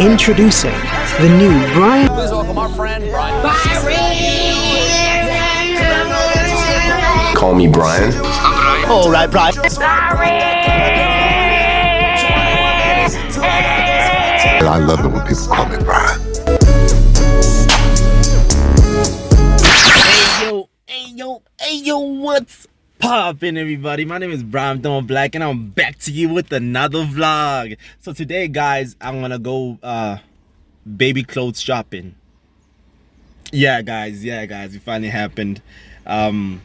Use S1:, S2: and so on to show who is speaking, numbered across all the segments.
S1: Introducing the new Brian.
S2: Please welcome our friend Brian.
S3: Call me Brian.
S4: All right, Brian.
S3: I love it when people call me Brian.
S5: Hey yo, hey yo, hey yo, what's poppin' everybody? My name is Brian Don Black and I'm back to you with another vlog. So today guys, I'm gonna go uh baby clothes shopping. Yeah guys, yeah guys, it finally happened. Um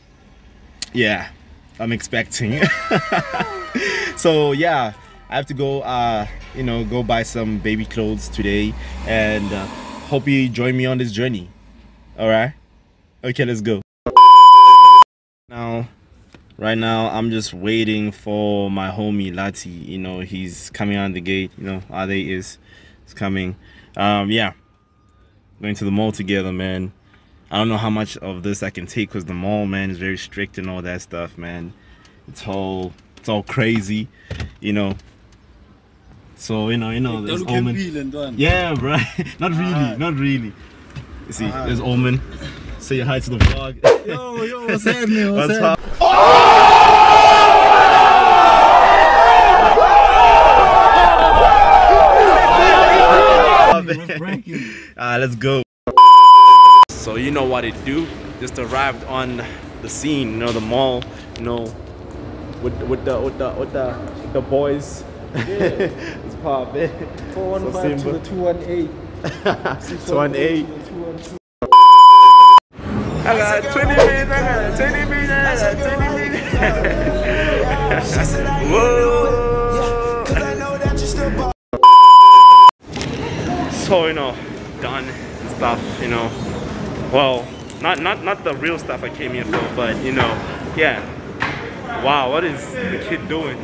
S5: yeah, I'm expecting. so yeah, I have to go uh you know go buy some baby clothes today and uh, hope you join me on this journey. Alright? Okay, let's go. Now, right now, I'm just waiting for my homie Lati. You know, he's coming on the gate. You know, Ade is, is coming. Um, yeah, going to the mall together, man. I don't know how much of this I can take because the mall, man, is very strict and all that stuff, man. It's all, it's all crazy, you know. So you know, you know, there's Omen. Yeah, bro. not really, not really. You see, there's Omen. Say hi to the vlog.
S4: Yo, yo, what's happening? What's
S5: What's
S4: happening?
S5: Up? Alright, let's go. So you know what it do? Just arrived on the scene, you know, the mall, you know, with with the with the with the with the boys. Yeah. it's pop it.
S4: 415 to the 218.
S5: 218.
S4: To the 212.
S5: I got 20 minutes, I got 20 minutes, I got 20 minutes. Whoa. So, you know, done and stuff, you know. Well, not not not the real stuff I came here for, but you know, yeah. Wow, what is the kid doing?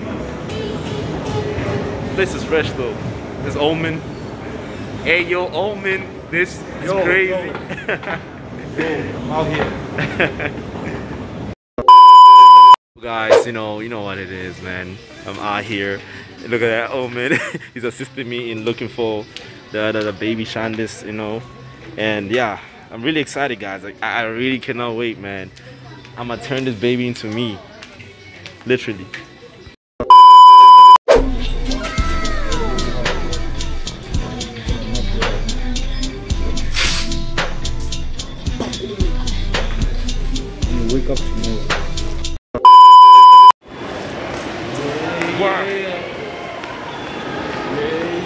S5: This is fresh though. This Omen. Hey yo, Omen, this is
S4: Yo,
S5: crazy.
S4: I'm out here.
S5: guys you know you know what it is man. I'm out here. Look at that oh man. He's assisting me in looking for the, the, the baby shandis you know. And yeah i'm really excited guys. Like i I really cannot wait man. I'm gonna turn this baby into me. Literally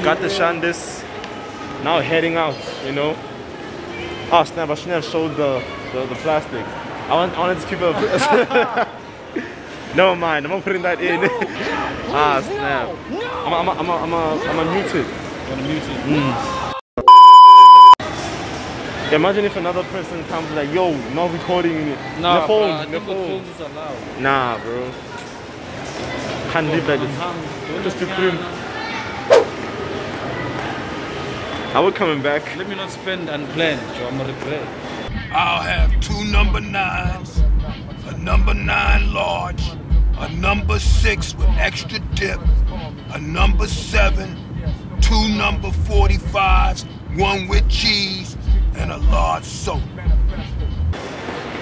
S5: got the shandis now heading out you know oh snap i shouldn't have showed the the, the plastic i want i wanted to keep it Never mind, I'm not putting that in. ah, snap. I'm a, I'm a, I'm a, I'm a, I'm a muted.
S4: Gonna mute it.
S5: Mm. Imagine if another person comes like, yo, not recording
S4: Nah,
S5: the phone,
S4: bruh, I
S5: the
S4: think the
S5: phone.
S4: phones is allowed.
S5: Nah, bro. Can't live like this. Just to
S4: me
S5: film.
S4: hang.
S5: I will coming back.
S4: Let me not spend unplanned, so I'm gonna regret.
S6: I'll have two number nines, a number nine large, a number six with extra dip, a number seven, two number 45s, one with cheese, and a large soda.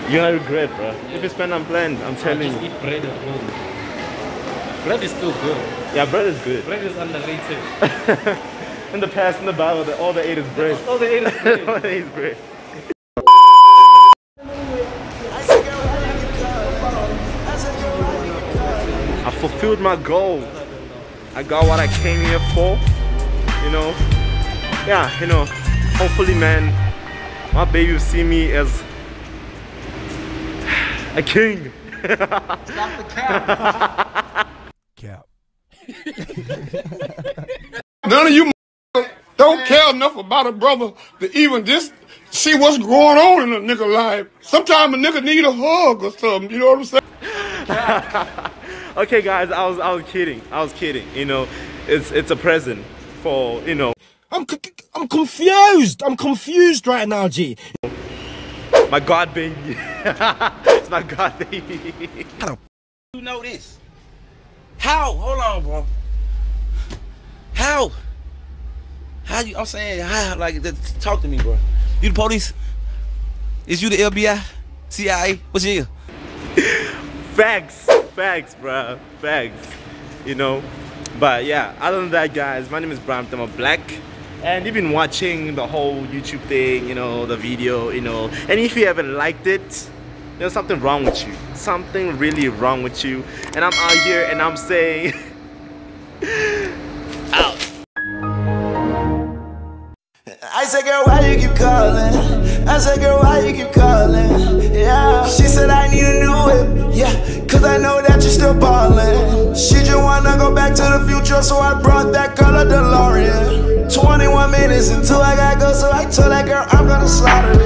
S5: You're gonna regret, bro. If you spend unplanned, I'm telling
S4: Just
S5: you.
S4: Eat bread at home. Bread is still good.
S5: Yeah, bread is good.
S4: Bread is underrated.
S5: In the past, in the Bible, that all they ate is bread.
S4: All they ate is bread.
S5: all they ate is bread. I fulfilled my goal. I got what I came here for. You know. Yeah, you know. Hopefully, man, my baby will see me as a king.
S6: None of you don't care enough about a brother to even just see what's going on in a nigga life. Sometimes a nigga need a hug or something, you know what I'm saying?
S5: okay, guys, I was I was kidding. I was kidding. You know, it's it's a present for you know
S7: I'm c- c- I'm confused. I'm confused right now, G.
S5: my god baby. it's my god baby.
S8: You know this? How? Hold on, bro. How? How you? I'm saying, how? Like, talk to me, bro. You the police? Is you the LBI, CIA? What's your?
S5: Facts, facts, bro, facts. You know, but yeah. Other than that, guys, my name is Brian Mutema Black, and you've been watching the whole YouTube thing. You know, the video. You know, and if you haven't liked it, there's something wrong with you. Something really wrong with you. And I'm out here and I'm saying, out.
S2: I said, girl, why you keep calling? I said, girl, why you keep calling? Yeah. She said, I need a new whip. Yeah, cause I know that you're still ballin'. She just wanna go back to the future, so I brought that color DeLorean. 21 minutes until I gotta go, so I told that girl I'm gonna slaughter.